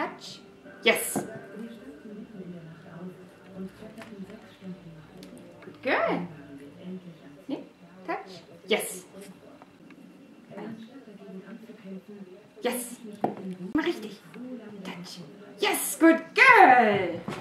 Touch. Yes. Good. Yeah. Touch. Yes. Yes. Mal richtig. Touch. Yes. Good girl.